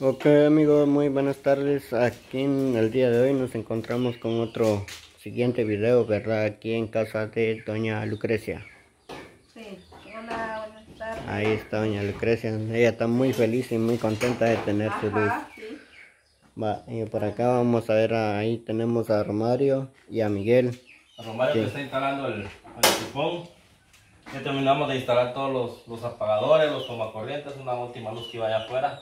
Ok amigos, muy buenas tardes. Aquí en el día de hoy nos encontramos con otro siguiente video, ¿verdad? Aquí en casa de doña Lucrecia. Sí, hola, buenas tardes. Ahí está doña Lucrecia. Ella está muy feliz y muy contenta de tener su luz. Ajá, sí. Va, y por acá vamos a ver, ahí tenemos a Romario y a Miguel. A Romario Sí. que está instalando el, el sifón. Ya terminamos de instalar todos los, los apagadores, los tomacorrientes, una última luz que iba allá afuera.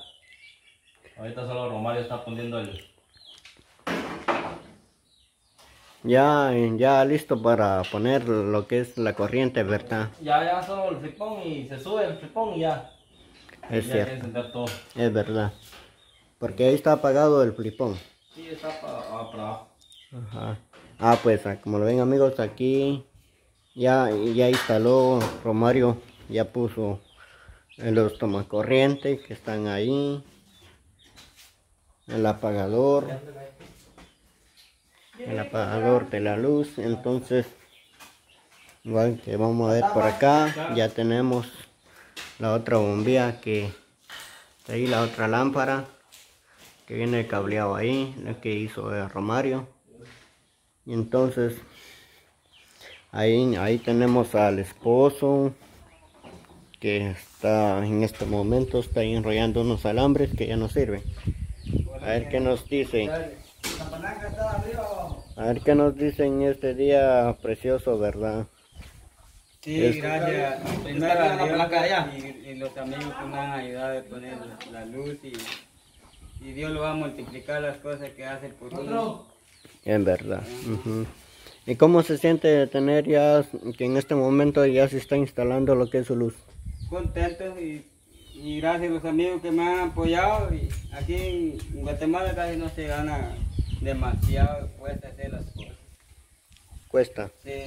Ahorita solo Romario está poniendo el... Ya, ya listo para poner lo que es la corriente, ¿verdad? Ya, ya solo el flipón y se sube el flipón y ya. Es ya que cierto, encender todo. es verdad. Porque ahí está apagado el flipón. Sí, está para, ah. Ajá. Ah, pues ah, como lo ven amigos, aquí ya, ya instaló Romario, ya puso los tomacorrientes que están ahí, el apagador, el apagador de la luz, entonces igual que vamos a ver por acá, ya tenemos la otra bombilla que ahí la otra lámpara que viene cableado ahí, la que hizo eh, Romario. Y entonces ahí, ahí tenemos al esposo que está en este momento está enrollando unos alambres que ya no sirven. A ver qué nos dice. A ver qué nos dicen este día precioso, ¿verdad? Sí, Es- gracias. Primero la a Dios placa allá. y, y los amigos que me han ayudado a poner la luz y, y Dios lo va a multiplicar las cosas que hace por uno. En verdad. ¿Y cómo se siente de tener ya que en este momento ya se está instalando lo que es su luz? Contentos y, y gracias a los amigos que me han apoyado. Y aquí en Guatemala casi no se gana demasiado, cuesta hacer las cosas. Cuesta. Sí.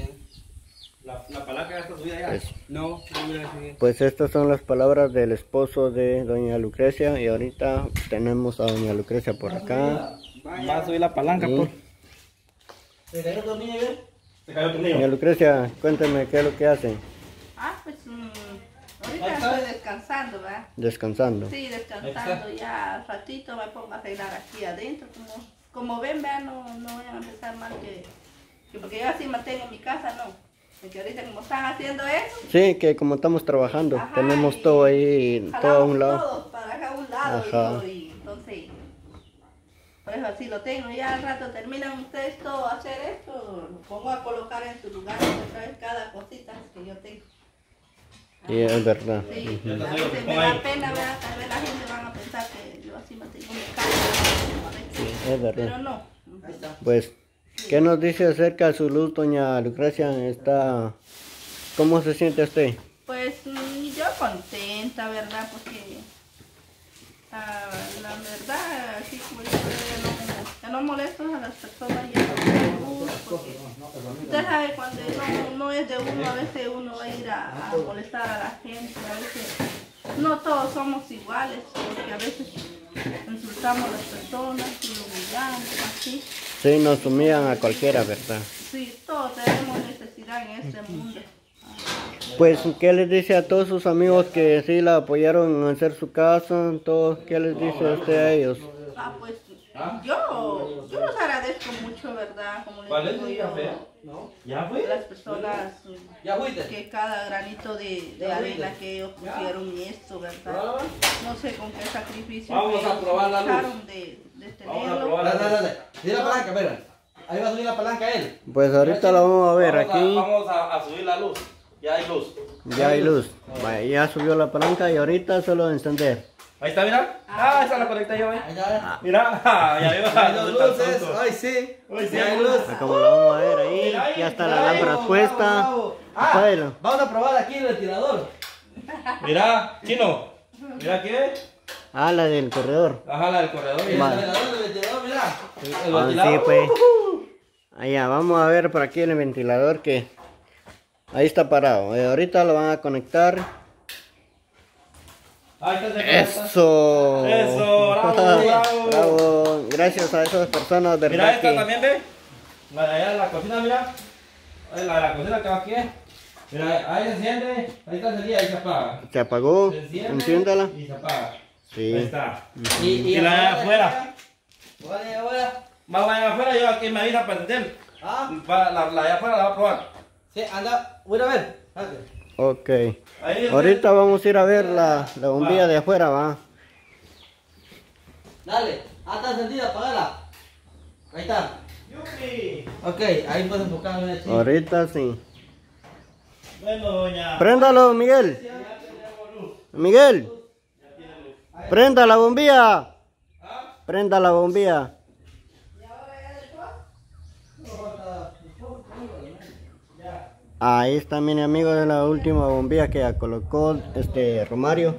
La, la palanca ya está subida ya. Pues, No, no. Pues estas son las palabras del esposo de doña Lucrecia y ahorita tenemos a doña Lucrecia por acá. Va a subir la palanca, Sí. por. ¿Se cayó tu niño, Se cayó tu Doña. Lucrecia, cuénteme qué es lo que hacen, Ah, pues mm, ahorita estoy descansando, ¿verdad? descansando. Sí, descansando ya al ratito me pongo a arreglar aquí adentro. Como, como ven, vean, no, no voy a empezar mal que, que porque yo así mantengo en mi casa, no. Porque ahorita como están haciendo eso, Sí, que como estamos trabajando, Ajá, tenemos y todo ahí, todo a un lado. todos para acá a un lado y, Ajá. todo, y entonces por eso así lo tengo ya al rato terminan ustedes todo a hacer esto lo pongo a colocar en su lugar otra vez cada cosita que yo tengo Y es verdad. sí, a veces me da pena ¿verdad? tal vez la gente van a pensar que yo así mantengo mi casa Es verdad. pero no Pues, ¿qué nos dice acerca de su luz, doña Lucrecia? Está, ¿Cómo se siente usted? Pues mm, yo contenta, ¿verdad? Porque ah, la verdad, así como yo no, molesto a las personas, gusta, porque usted sabe cuando no, no es de uno, a veces uno va a ir a, a molestar a la gente, a veces no todos somos iguales, porque a veces insultamos a las personas y humillamos, así. Sí, nos humillan a cualquiera, ¿verdad? Sí, todos tenemos necesidad en este mundo. Pues, ¿qué les dice a todos sus amigos que sí la apoyaron en hacer su casa? Todos, ¿Qué les dice usted a ellos? Ah, pues yo, yo los agradezco mucho, ¿verdad? Como ¿Cuál les es digo el café? yo, No. ¿Ya fue? las personas ¿Ya fuiste? que cada granito de, de arena que ellos pusieron esto, ¿verdad? No sé con qué sacrificio Vamos a probar la luz. de, de Vamos a tenerlo. probar Dale, dale, dale. Mira la palanca, espera. Ahí va a subir la palanca él. Pues ahorita lo vamos a ver Vamos aquí. vamos a, a subir la luz. Ya hay luz. Ya hay luz. Ya subió la palanca y ahorita solo encender. Ahí está, mira. Ah, esa la conecté yo, eh. Mira, ya veo. Hay dos luces. Ay, sí. Hoy sí hay luz. Pues como lo vamos a ver ahí, ya está la lámpara puesta. Ah, Apáguelo. vamos a probar aquí el ventilador. Mira, Chino. Mira qué. Ah, la del corredor. Ajá, la del corredor. El Vale. ventilador, el ventilador, mira. El, el Ah, ventilador. sí, pues. Allá, vamos a ver por aquí el ventilador que ahí está parado. Eh, ahorita lo van a conectar. Ahí está, se conecta. Eso. Eso, bravo, bravo. Bravo. Gracias a esas personas, Mira ¿verdad? esta que- también, ve. La de allá de la cocina, mira. Ahí La de la cocina que va aquí. Mira, ahí se enciende. Ahí está encendida y se apaga. Se apagó. Se enciende Enciéndala. y se apaga. Sí. Ahí está. Y, Y la de afuera. ¿Cuál es afuera? Va, vaya afuera, yo aquí me avisa para entender. Ah, la, la de afuera la va a probar. sí, anda, voy a ver. Ok. Ahorita vamos a ir a ver la, la bombilla de afuera, va. Dale, ah, está encendida, apagala. Ahí está. Yupi. Ok, ahí puedes enfocarme así. Ahorita sí. Bueno, doña. Préndalo, Miguel. Miguel. Prenda la bombilla. Prenda la bombilla. Ahí está mi amigo de la última bombilla que ya colocó este Romario.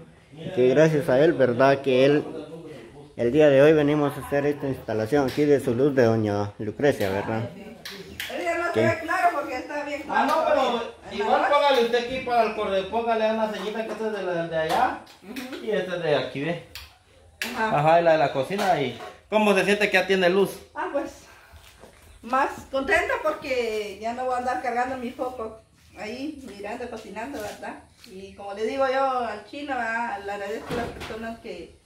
Que gracias a él, verdad que él el día de hoy venimos a hacer esta instalación aquí de su luz de doña Lucrecia, ¿verdad? Pero ya no se ve claro porque está bien Ah, no, pero En igual póngale usted aquí para el correo, póngale una señita que esta es de, la, de allá y esta es de aquí, ¿ve? Ajá. Ajá, y la de la cocina y cómo se siente que ya tiene luz. Ah, pues más contenta porque ya no voy a andar cargando mi foco ahí, mirando, cocinando, ¿verdad? Y como le digo yo al chino, ¿verdad? le agradezco a las personas que,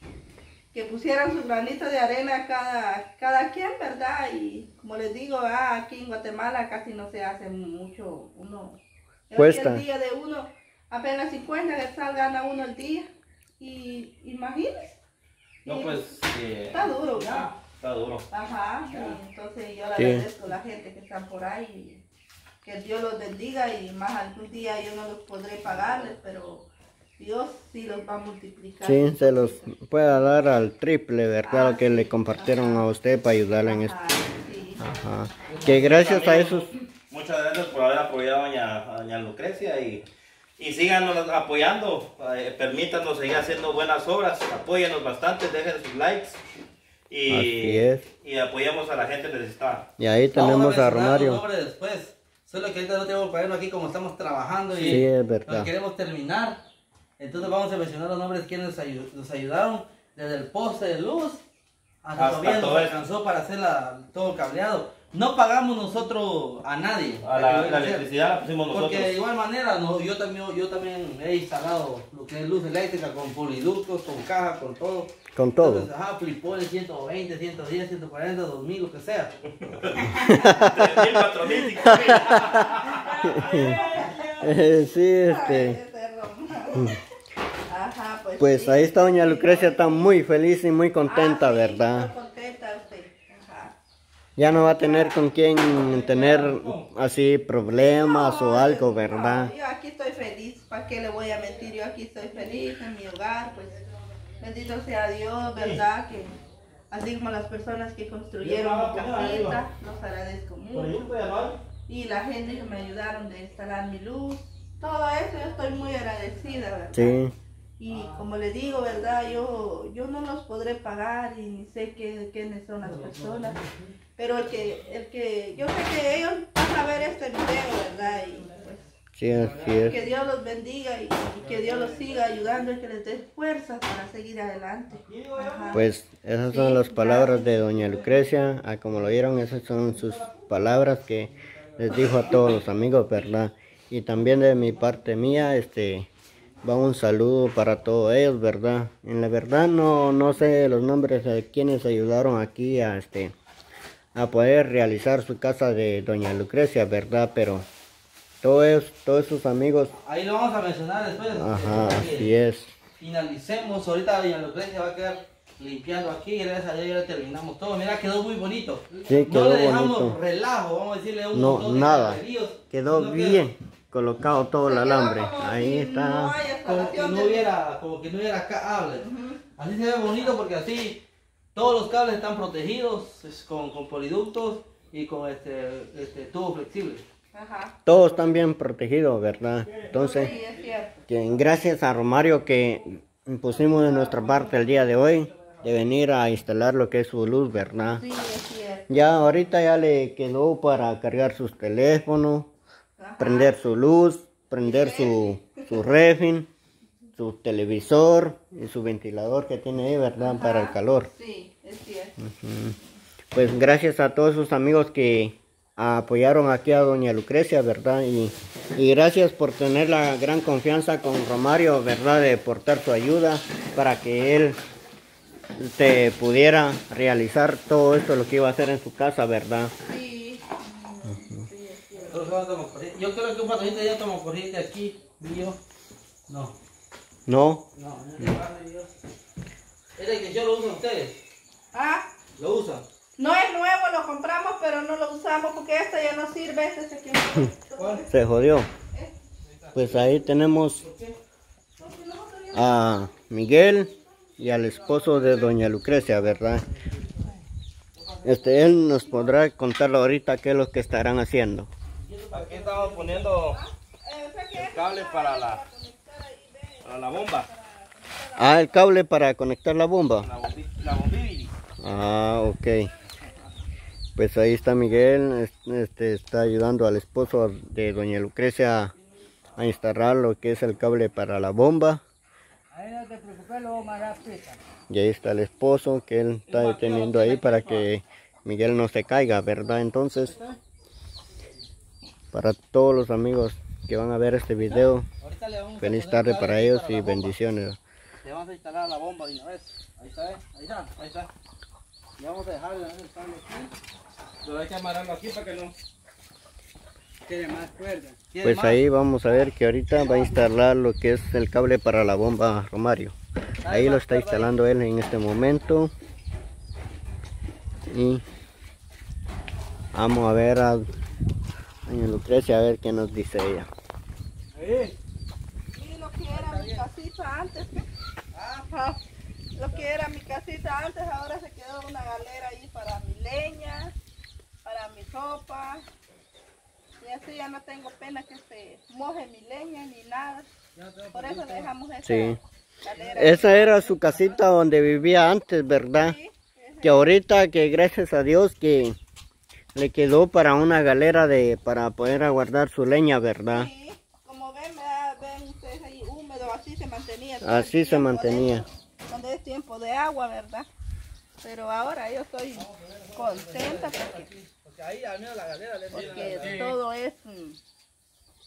que pusieran su granito de arena cada, cada quien, ¿verdad? Y como les digo, ¿verdad? aquí en Guatemala casi no se hace mucho, uno... Cuesta. El día de uno, apenas 50 que gana uno el día. Y imagínense. No, Y pues. eh, Está duro, ¿verdad? Está duro. Ajá, y entonces yo le Sí. agradezco a la gente que están por ahí, que Dios los bendiga y más algún día yo no los podré pagarles, pero Dios sí los va a multiplicar. Sí, se los pueda dar al triple, ¿verdad? Lo que le compartieron a usted para ayudarle en esto. Ajá, sí. Ajá. Que gracias a esos... Muchas gracias por haber apoyado a doña, a doña Lucrecia y, y síganos apoyando. eh, permítanos seguir haciendo buenas obras. Apóyenos bastante, dejen sus likes. Y, Así es. y apoyemos a la gente necesitada. Y ahí Vamos tenemos a mencionar los Romario. nombres después. Solo que ahorita no tenemos para aquí como estamos trabajando y Sí, es verdad. nos queremos terminar. Entonces vamos a mencionar los nombres quienes nos, ayu- nos ayudaron desde el poste de luz hasta, Hasta todavía nos alcanzó para hacer la- todo el cableado. No pagamos nosotros a nadie. A la, la electricidad la pusimos nosotros. Porque de igual manera no, yo, también, yo también he instalado lo que es luz eléctrica con poliductos, con caja, con todo. Con todo. Entonces, ajá, flipones 120, 110, 140, 2000, lo que sea. 3.000, 4.000, 5.000. Eh, sí, este... Ajá, pues. Pues sí. ahí está doña Lucrecia, está muy feliz y muy contenta, Ah, sí, ¿verdad? estoy contenta usted. Ajá. Ya no va a tener con quién tener así problemas o algo, no, ¿verdad? yo aquí estoy feliz, ¿para qué le voy a mentir? Yo aquí estoy feliz en mi hogar, pues bendito sea Dios, ¿verdad? Que así como las personas que construyeron mi casita, los agradezco mucho. Y la gente que me ayudaron de instalar mi luz, todo eso yo estoy muy agradecida, ¿verdad? Sí, Y como le digo, ¿verdad? Yo, yo no los podré pagar y ni sé qué, quiénes son las personas. Pero el que, el que, yo sé que ellos van a ver este video, ¿verdad? Y pues, sí, así es. que Dios los bendiga y, y que Dios los siga ayudando y que les dé fuerzas para seguir adelante. Ajá. Pues esas son las palabras de doña Lucrecia, ah, como lo vieron, esas son sus palabras que les dijo a todos los amigos, ¿verdad? Y también de mi parte mía, este, va un saludo para todos ellos, ¿verdad? En la verdad no, no sé los nombres de quienes ayudaron aquí a, este, a poder realizar su casa de doña Lucrecia, ¿verdad? Pero todos, todos sus amigos, Ahí lo vamos a mencionar después. ajá, que así es. Finalicemos. Ahorita doña Lucrecia va a quedar limpiando aquí. Gracias a Dios ya terminamos todo. Mira, quedó muy bonito. Sí, no quedó le dejamos bonito. relajo, vamos a decirle un No, montón de nada. Quedó bien colocado todo el alambre. Ahí está. Como que no hubiera, como que no hubiera cables. Así se ve bonito porque así todos los cables están protegidos con, con poliductos y con este, este tubo flexible. Ajá. Todos están bien protegidos, ¿verdad? Entonces, Sí, gracias a Romario que pusimos de nuestra parte el día de hoy de venir a instalar lo que es su luz, ¿verdad? Sí, es cierto. Ya ahorita ya le quedó para cargar sus teléfonos. Prender su luz, prender su, su refin, su televisor y su ventilador que tiene ahí, ¿verdad? Para el calor. Sí, es cierto. Pues gracias a todos sus amigos que apoyaron aquí a doña Lucrecia, ¿verdad? Y Y gracias por tener la gran confianza con Romario, ¿verdad? De portar su ayuda para que él te pudiera realizar todo esto lo que iba a hacer en su casa, ¿verdad? Sí. Yo creo que un patojito ya tomó corriente aquí, mío. No, No, no, el yo. Es el que yo lo uso ustedes. Ah, Lo usan. no es nuevo, lo compramos, pero no lo usamos porque este ya no sirve, este se quemó. se jodió. Pues ahí tenemos a Miguel y al esposo de doña Lucrecia, ¿verdad? Este, él nos podrá contar ahorita qué es lo que estarán haciendo. Aquí estamos poniendo el cable para la, para la bomba. Ah, el cable para conectar la bomba. La bombi, la bombibili. Ah, ok. Pues ahí está Miguel, es- este está ayudando al esposo de doña Lucrecia a instalar lo que es el cable para la bomba. Ahí no te preocupes, prisa. Y ahí está el esposo que él está deteniendo ahí para que Miguel no se caiga, ¿verdad? Entonces, para todos los amigos que van a ver este video, le vamos a feliz tarde para ellos y bendiciones. Le vamos a instalar la bomba de una vez. Ahí está, ¿eh? ahí está, ahí está. Le vamos a dejar el cable aquí. Pero hay que amarrarlo aquí para que no. Tiene más cuerda. Pues más. ahí vamos a ver que ahorita va a instalar lo que es el cable para la bomba Romario. Ahí lo está instalando él en este momento. Y vamos a ver a doña Lucrecia a ver qué nos dice ella. Ahí. Y lo que era mi casita antes. Ajá. Lo que era mi casita antes, ahora se quedó una galera ahí para mi leña, para mi sopa. Y así ya no tengo pena que se moje mi leña ni nada. Por eso dejamos esa Sí. galera. Esa era su casita donde vivía antes, ¿verdad? Sí, Que ahorita que gracias a Dios que le quedó para una galera de para poder aguardar su leña, ¿verdad? sí. Como ven, ven ustedes ahí húmedo, así se mantenía. Así se mantenía. Cuando es tiempo de agua, ¿verdad? Pero ahora yo estoy contenta porque Porque ahí al menos la galera le porque todo es mm,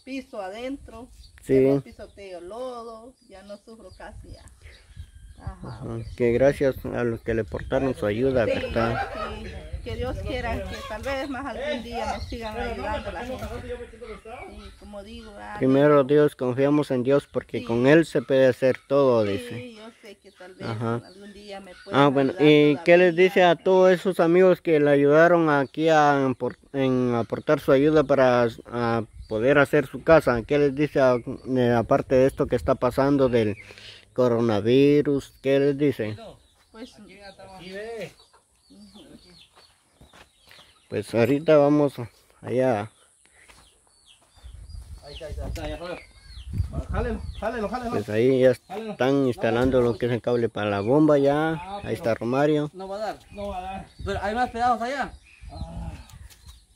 piso adentro, Sí. ya no pisoteo lodo, ya no sufro casi ya. Ajá. Ajá, Que gracias a los que le portaron su ayuda, Sí, ¿verdad? sí, que Dios quiera que tal vez más algún día nos sigan ayudando la gente. Y como digo, ah, Primero Dios, confiamos en Dios porque con Él se puede hacer todo, dice. sí, yo sé que tal vez Ajá. algún día me puedan Ah, bueno, ayudar ¿y qué les dice a todos esos amigos que le ayudaron aquí a en aportar su ayuda para a poder hacer su casa? ¿Qué les dice a- eh, aparte de esto que está pasando del coronavirus? ¿Qué les dice? Pues Aquí ve. Pues ahorita vamos allá. Ahí está, ahí está. Ahí está, ya fue. Jálelo, jálelo, jálelo. Pues ahí ya están instalando lo que es el cable para la bomba ya. Ahí está Romario. No va a dar. No va a dar. Pero hay más pedazos allá.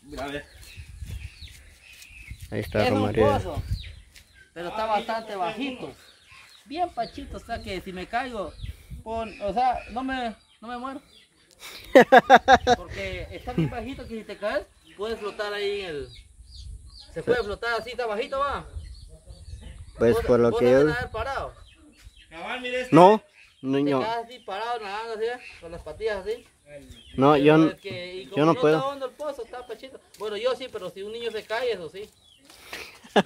Mira, a ver. Ahí está Es un Romario. pozo. Pero está bastante bajito. Bien pachito, o sea que si me caigo, pon, o sea, no me, no me muero. Porque está bien bajito que si te caes, puedes flotar ahí en el... Se puede flotar así, está bajito, va. Pues por lo que yo... parado. Cabal, mire este. No, Te niño. quedas así parado nadando así, ¿eh? con las patillas así. No, yo, Pero n- es que- y como yo no Está puedo. hondo el pozo, está. Bueno, yo sí, pero si un niño se cae, eso sí.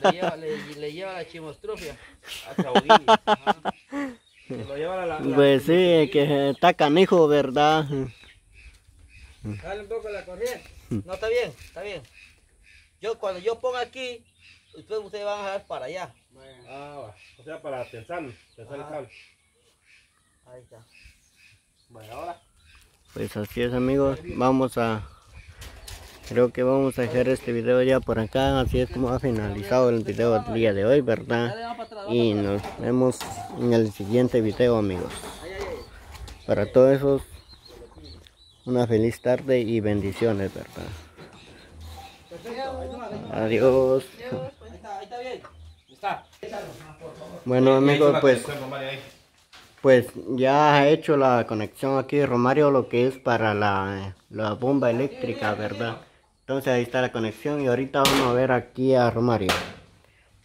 Le lleva, le, le lleva la chimostrofia. A Pues sí, que está canijo, ¿verdad? Dale un poco la corriente. No, está bien, está bien. Yo cuando yo ponga aquí, ustedes, ustedes van a jalar para allá. Ah, va. O sea, para tensar, tensar el cable. Ahí está. Bueno, ahora. Pues así es amigos, vamos a... Creo que vamos a dejar este video ya por acá, así es como ha finalizado el video del día de hoy, Dale, ¿verdad? vamos para atrás. vamos Y nos vemos en el siguiente video amigos. Para todos esos, una feliz tarde y bendiciones, ¿verdad? Adiós. Bueno amigos, pues... Pues ya ha hecho la conexión aquí Romario lo que es para la, la bomba eléctrica, ¿verdad? Entonces ahí está la conexión y ahorita vamos a ver aquí a Romario.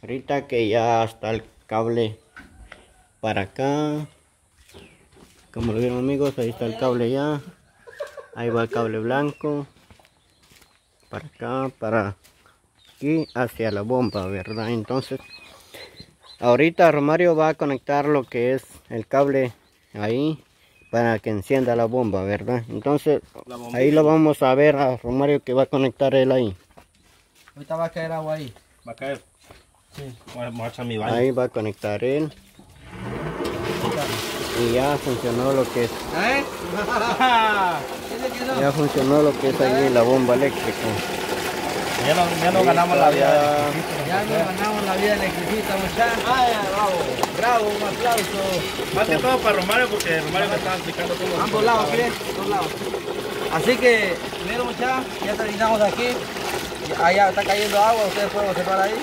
Ahorita que ya está el cable para acá. Como lo vieron amigos, ahí está el cable ya. Ahí va el cable blanco. Para acá, para aquí, hacia la bomba, ¿verdad? Entonces, ahorita Romario va a conectar lo que es el cable ahí para que encienda la bomba, ¿verdad? Entonces, ahí lo vamos a ver a Romario que va a conectar él ahí. Ahorita va a caer agua ahí. Va a caer. Sí. Voy a, voy a echar mi baño. Ahí va a conectar él. Y ya funcionó lo que es, ¿Eh? No. ya funcionó lo que es ahí la bomba eléctrica. Ya no, ya no ganamos la vida. Ya nos ganamos la vida electricista, muchachos. ¡Ay, bravo! Bravo, un aplauso. Más que todo para Romario porque Romario me estaba explicando todo. Ambos lados, ¿qué? Dos lados. Así que, primero muchachos, ya terminamos aquí. Allá está cayendo agua, ustedes pueden observar ahí.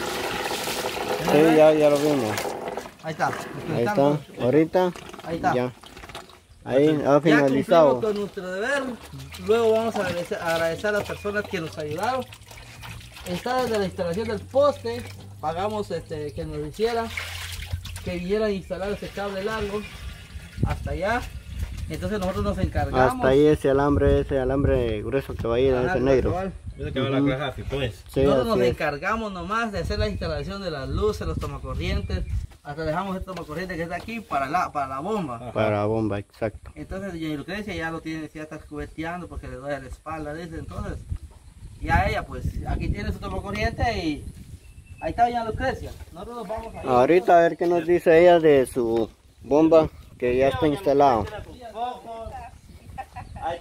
Sí, ya, ya lo vimos. Ahí está. Ahí está. Ahorita Ahí está. ya. Ahí ha Ya finalizado. cumplimos con nuestro deber. Luego vamos a agradecer, a agradecer a las personas que nos ayudaron. Está desde la instalación del poste. Pagamos este, que nos hiciera. Que vinieran a instalar ese cable largo. Hasta allá. Entonces nosotros nos encargamos. Hasta ahí ese alambre, ese alambre grueso que va ahí, Ajá, ese negro. Que la pues. Sí, Nosotros nos es. encargamos nomás de hacer la instalación de las luces, los tomacorrientes. Hasta dejamos el tomacorriente que está aquí para la, para la bomba. Para bomba, exacto. Entonces doña Lucrecia ya lo tiene, ya está cubeteando porque le duele la espalda, dice. Entonces, ya ella pues, aquí tiene su tomacorriente y ahí está doña Lucrecia. Nosotros nos vamos a ir. Ahorita a ver qué nos dice ella de su bomba que ya está instalado.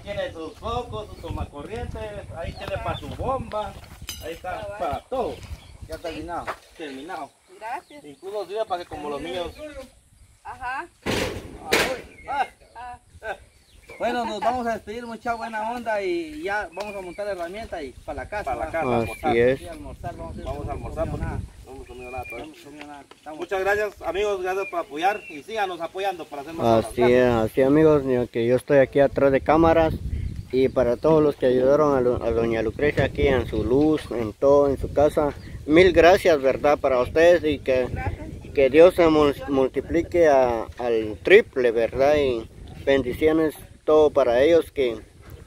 Tiene sus focos, ahí tiene sus focos, sus tomacorrientes, ahí tiene para su bomba, ahí está para todo. Ya terminado, terminado. Gracias. Incluso sirve para que como los niños Ajá. Bueno, nos vamos a despedir, mucha buena onda y ya vamos a montar la herramienta y para la casa. para la casa. almorzar. Así es. Sí, almorzar, vamos a, Vamos a almorzar hemos no hemos comido nada comido nada, todavía. no hemos comido nada. Estamos- Muchas gracias amigos, gracias por apoyar y síganos apoyando para hacer más Así es, así amigos, que yo estoy aquí atrás de cámaras y para todos los que ayudaron a, doña Lucrecia aquí en su luz, en todo, en su casa, mil gracias, ¿verdad? Para ustedes y que, que Dios se mul- multiplique a- al triple, ¿verdad? Y bendiciones todo para ellos, que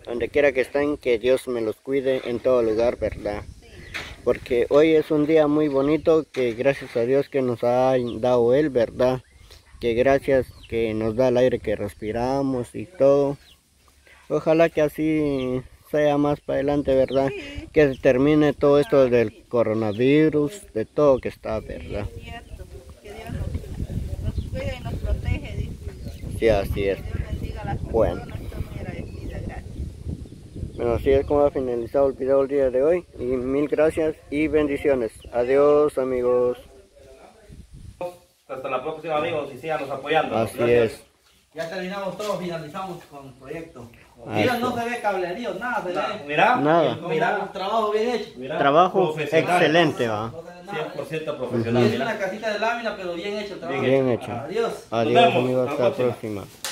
donde quiera que estén, que Dios me los cuide en todo lugar, ¿verdad? Porque hoy es un día muy bonito que gracias a Dios que nos ha dado Él, ¿verdad? que gracias que nos da el aire que respiramos y todo. Ojalá que así sea más para adelante, ¿verdad? Que se termine todo esto del coronavirus, de todo que está, ¿verdad? Que Dios nos, cuida y nos protege. Sí, así es. Bueno. Estoy muy agradecida. Gracias. Bueno, así es como ha finalizado el video el día de hoy. Y mil gracias y bendiciones. Adiós, amigos. Hasta la próxima amigos y síganos apoyando. Así Gracias. es. Ya terminamos todo, finalizamos con el proyecto. Mira, no se ve cablerío, nada se ve. Mira, Nada. Mira, un trabajo bien hecho. mira, Trabajo profesional. excelente, va. No se ve nada. 100% Y profesional. es mira. una casita de lámina, pero bien hecho el trabajo. Bien hecho. Adiós. Amigos. Hasta la Hasta la próxima. próxima.